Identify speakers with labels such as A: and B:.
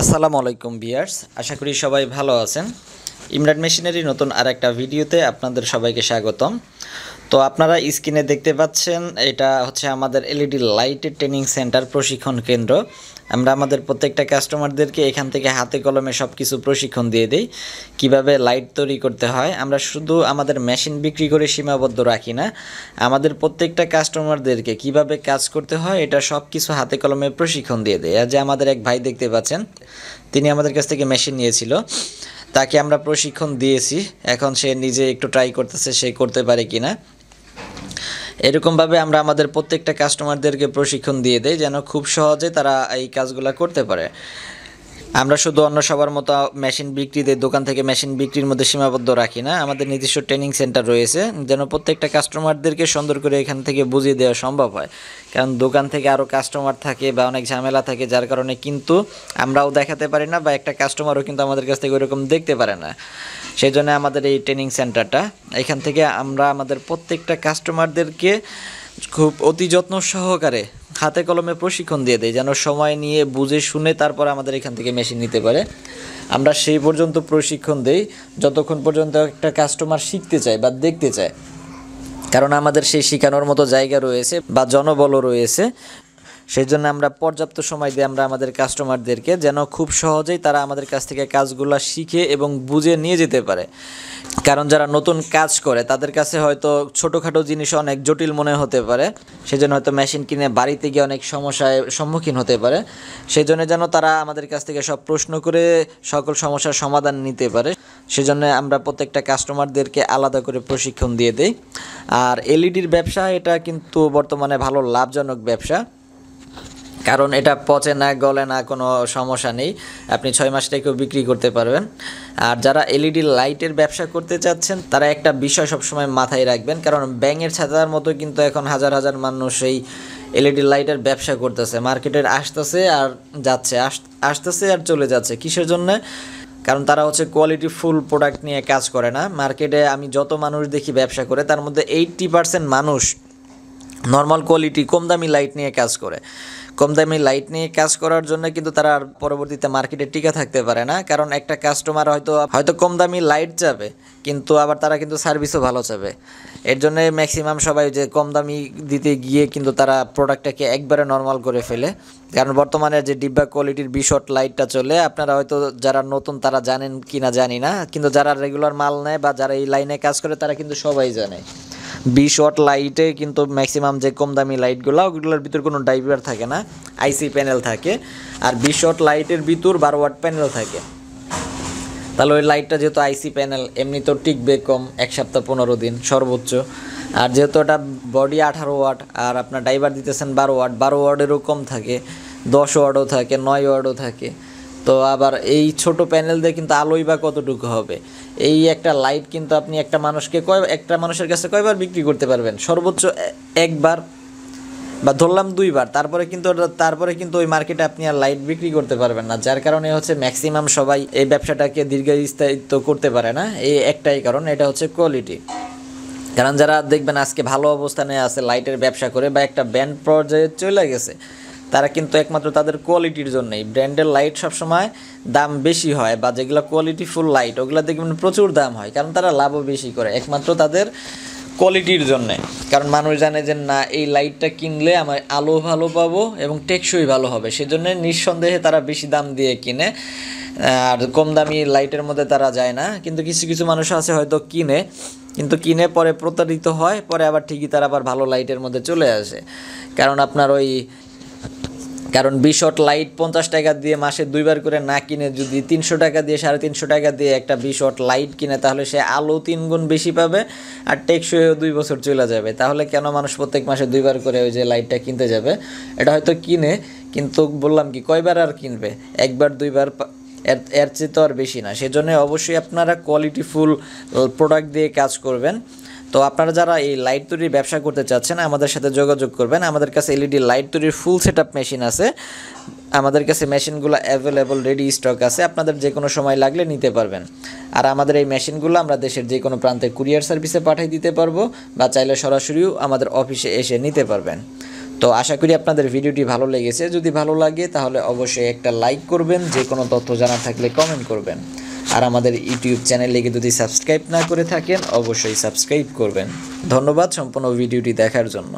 A: আসসালামু আলাইকুম বিয়ার্স আশা করি সবাই ভালো আছেন। ইমরান মেশিনারি নতুন আর একটা ভিডিওতে আপনাদের সবাইকে স্বাগতম। তো আপনারা স্ক্রিনে দেখতে পাচ্ছেন, এটা হচ্ছে আমাদের এলইডি লাইটের ট্রেনিং সেন্টার প্রশিক্ষণ কেন্দ্র। আমরা আমাদের প্রত্যেকটা কাস্টমারদেরকে এখান থেকে হাতে কলমে সব কিছু প্রশিক্ষণ দিয়ে দিই, কীভাবে লাইট তৈরি করতে হয়। আমরা শুধু আমাদের মেশিন বিক্রি করে সীমাবদ্ধ রাখি না, আমাদের প্রত্যেকটা কাস্টমারদেরকে কীভাবে কাজ করতে হয়, এটা সব কিছু হাতে কলমে প্রশিক্ষণ দিয়ে দেয় আর যে আমাদের এক ভাই দেখতে পাচ্ছেন, তিনি আমাদের কাছ থেকে মেশিন নিয়েছিল, তাকে আমরা প্রশিক্ষণ দিয়েছি। এখন সে নিজে একটু ট্রাই করতেছে, সে করতে পারে কিনা। এরকমভাবে আমরা আমাদের প্রত্যেকটা কাস্টমারদেরকে প্রশিক্ষণ দিয়ে দেই যেন খুব সহজে তারা এই কাজগুলো করতে পারে। আমরা শুধু অন্য সবার মতো মেশিন বিক্রিতে দোকান থেকে মেশিন বিক্রির মধ্যে সীমাবদ্ধ রাখি না, আমাদের নিজস্ব ট্রেনিং সেন্টার রয়েছে, যেন প্রত্যেকটা কাস্টমারদেরকে সুন্দর করে এখান থেকে বুঝিয়ে দেওয়া সম্ভব হয়। কারণ দোকান থেকে আরও কাস্টমার থাকে বা অনেক ঝামেলা থাকে, যার কারণে কিন্তু আমরাও দেখাতে পারি না বা একটা কাস্টমারও কিন্তু আমাদের কাছ থেকে ওইরকম দেখতে পারে না। সেই জন্য আমাদের এই ট্রেনিং সেন্টারটা এখান থেকে আমরা আমাদের প্রত্যেকটা কাস্টমারদেরকে খুব অতি যত্ন সহকারে হাতে কলমে প্রশিক্ষণ দিয়ে দেয় যেন সময় নিয়ে বুঝে শুনে তারপর আমাদের এখান থেকে মেশিন নিতে পারে। আমরা সেই পর্যন্ত প্রশিক্ষণ দেই, যতক্ষণ পর্যন্ত একটা কাস্টমার শিখতে চায় বা দেখতে চায়। কারণ আমাদের সেই শেখানোর মতো জায়গা রয়েছে বা জনবলও রয়েছে সেই জন্য আমরা পর্যাপ্ত সময় দিই আমরা আমাদের কাস্টমারদেরকে যেন খুব সহজেই তারা আমাদের কাছ থেকে কাজগুলো শিখে এবং বুঝে নিয়ে যেতে পারে। কারণ যারা নতুন কাজ করে, তাদের কাছে হয়তো ছোটোখাটো জিনিস অনেক জটিল মনে হতে পারে। সেজন্য হয়তো মেশিন কিনে বাড়িতে গিয়ে অনেক সমস্যায় সম্মুখীন হতে পারে। সেই জন্য যেন তারা আমাদের কাছ থেকে সব প্রশ্ন করে সকল সমস্যার সমাধান নিতে পারে। সেজন্য আমরা প্রত্যেকটা কাস্টমারদেরকে আলাদা করে প্রশিক্ষণ দিয়ে দিই। আর এলইডির ব্যবসা, এটা কিন্তু বর্তমানে ভালো লাভজনক ব্যবসা। কারণ এটা পচে না, গলে না, কোনো সমস্যা নেই। আপনি ছয় মাস থেকেও বিক্রি করতে পারবেন। আর যারা এলইডি লাইটের ব্যবসা করতে চাচ্ছেন, তারা একটা বিষয় সবসময় মাথায় রাখবেন, কারণ ব্যাঙের ছাতার মতো কিন্তু এখন হাজার হাজার মানুষ এই এলইডি লাইটের ব্যবসা করতেছে। মার্কেটের আসতেছে আর যাচ্ছে, আস- আসতেছে আর চলে যাচ্ছে। কিসের জন্য? কারণ তারা হচ্ছে কোয়ালিটি ফুল প্রোডাক্ট নিয়ে কাজ করে না। মার্কেটে আমি যত মানুষ দেখি ব্যবসা করে, তার মধ্যে এইট্টি পার্সেন্ট মানুষ নর্মাল কোয়ালিটি কম দামি লাইট নিয়ে কাজ করে। কম দামি লাইট নিয়ে কাজ করার জন্য কিন্তু তারা আর পরবর্তীতে মার্কেটে টিকে থাকতে পারে না। কারণ একটা কাস্টমার হয়তো হয়তো কম দামি লাইট যাবে কিন্তু আবার তারা কিন্তু সার্ভিসও ভালো চাবে। এর জন্য ম্যাক্সিমাম সবাই যে কম দামি দিতে গিয়ে কিন্তু তারা প্রোডাক্টটাকে একবারে নর্মাল করে ফেলে। কারণ বর্তমানে যে ডিব্বা কোয়ালিটির বিশট লাইটটা চলে, আপনারা হয়তো যারা নতুন তারা জানেন কি না জানি না, কিন্তু যারা রেগুলার মাল নেয় বা যারা এই লাইনে কাজ করে, তারা কিন্তু সবাই জানে। বিশ ওয়াট লাইটে কিন্তু ম্যাক্সিমাম যে কম দামি লাইটগুলো ওগুলোর ভিতর কোনো ড্রাইভার থাকে না আইসি প্যানেল থাকে। আর বিশ ওয়াট লাইটের ভিতর বারো ওয়াট প্যানেল থাকে। তাহলে ওই লাইটটা যেহেতু আইসি প্যানেল এমনি তো টিকবে কম এক সপ্তাহ পনেরো দিন সর্বোচ্চ। আর যেহেতু ওটা বডি আঠারো ওয়াট আর আপনার ড্রাইভার দিতেছেন বারো ওয়াট বারো ওয়ার্ডেরও কম থাকে, দশ ওয়ার্ডও থাকে, নয় ওয়ার্ডও থাকে। তো আবার এই ছোট প্যানেল দিয়ে কিন্তু আলোই বা কতটুকু হবে? এই একটা লাইট কিন্তু আপনি একটা মানুষকে কয়, একটা মানুষের কাছে কয়বার বিক্রি করতে পারবেন? সর্বোচ্চ একবার বা ধরলাম দুইবার, তারপরে কিন্তু তারপরে কিন্তু ওই মার্কেটে আপনি আর লাইট বিক্রি করতে পারবেন না। যার কারণে হচ্ছে ম্যাক্সিমাম সবাই এই ব্যবসাটাকে দীর্ঘস্থায়িত্ব করতে পারে না। এই একটাই কারণ, এটা হচ্ছে কোয়ালিটি কারণ যারা দেখবেন আজকে ভালো অবস্থানে আছে লাইটের ব্যবসা করে বা একটা ব্যান্ড পর্যায়ে চলে গেছে তারা কিন্তু একমাত্র তাদের কোয়ালিটির জন্যই। ব্র্যান্ডের লাইট সবসময় দাম বেশি হয় বা যেগুলো কোয়ালিটিফুল লাইট ওগুলো দেখবেন প্রচুর দাম হয়, কারণ তারা লাভও বেশি করে, একমাত্র তাদের কোয়ালিটির জন্যে। কারণ মানুষ জানে যে, না, এই লাইটটা কিনলে আমার আলো ভালো পাবো এবং টেকসই ভালো হবে। সেজন্য নিঃসন্দেহে তারা বেশি দাম দিয়ে কিনে, আর কম দামি লাইটের মধ্যে তারা যায় না। কিন্তু কিছু কিছু মানুষ আছে হয়তো কিনে, কিন্তু কিনে পরে প্রতারিত হয়, পরে আবার ঠিকই তারা আবার ভালো লাইটের মধ্যে চলে আসে। কারণ আপনার ওই কারণ বিশট লাইট পঞ্চাশ টাকা দিয়ে মাসে দুইবার করে না কিনে যদি তিনশো টাকা দিয়ে, সাড়ে তিনশো টাকা দিয়ে একটা বিশট লাইট কিনে, তাহলে সে আলো তিন গুণ বেশি পাবে আর টেকসইও দুই বছর চলে যাবে। তাহলে কেন মানুষ প্রত্যেক মাসে দুইবার করে ওই যে লাইটটা কিনতে যাবে? এটা হয়তো কিনে, কিন্তু বললাম কি, কয়বার আর কিনবে? একবার, দুইবার এর এর চেয়ে তো আর বেশি না। সেজন্য অবশ্যই আপনারা কোয়ালিটিফুল প্রোডাক্ট দিয়ে কাজ করবেন। তো আপনারা যারা এই লাইট তৈরির ব্যবসা করতে চাচ্ছেন, আমাদের সাথে যোগাযোগ করবেন। আমাদের কাছে এলইডি লাইট তৈরির ফুল সেট মেশিন আছে। আমাদের কাছে মেশিনগুলো অ্যাভেলেবল রেডি স্টক আছে। আপনাদের যে কোনো সময় লাগলে নিতে পারবেন। আর আমাদের এই মেশিনগুলো আমরা দেশের যে কোনো প্রান্তে কুরিয়ার সার্ভিসে পাঠিয়ে দিতে পারব বা চাইলে সরাসরিও আমাদের অফিসে এসে নিতে পারবেন। তো আশা করি আপনাদের ভিডিওটি ভালো লেগেছে। যদি ভালো লাগে তাহলে অবশ্যই একটা লাইক করবেন। যে কোনো তথ্য জানা থাকলে কমেন্ট করবেন। আর আমাদের ইউটিউব চ্যানেলটিকে যদি সাবস্ক্রাইব না করে থাকেন, অবশ্যই সাবস্ক্রাইব করবেন। ধন্যবাদ সম্পূর্ণ ভিডিওটি দেখার জন্য।